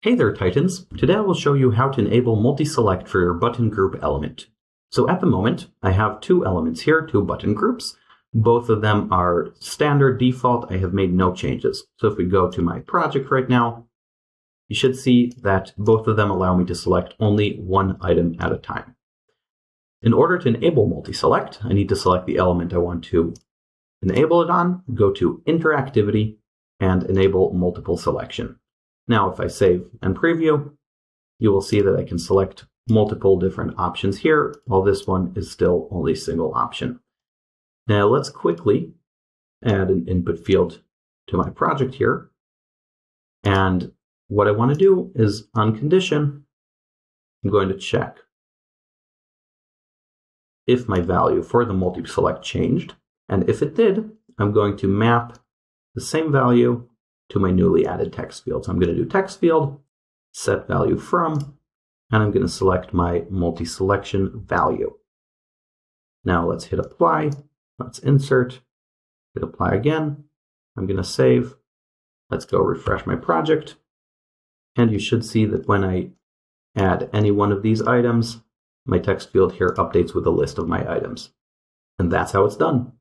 Hey there, Titans. Today I will show you how to enable multi-select for your button group element. So at the moment, I have two elements here, two button groups. Both of them are standard default. I have made no changes. So if we go to my project right now, you should see that both of them allow me to select only one item at a time. In order to enable multi-select, I need to select the element I want to enable it on, go to interactivity, and enable multiple selection. Now, if I save and preview, you will see that I can select multiple different options here, while this one is still only single option. Now let's quickly add an input field to my project here. And what I want to do is on condition, I'm going to check if my value for the multi-select changed. And if it did, I'm going to map the same value to my newly added text field. So I'm going to do text field, set value from, and I'm going to select my multi-selection value. Now let's hit apply. Let's insert, hit apply again. I'm going to save. Let's go refresh my project. And you should see that when I add any one of these items, my text field here updates with a list of my items. And that's how it's done.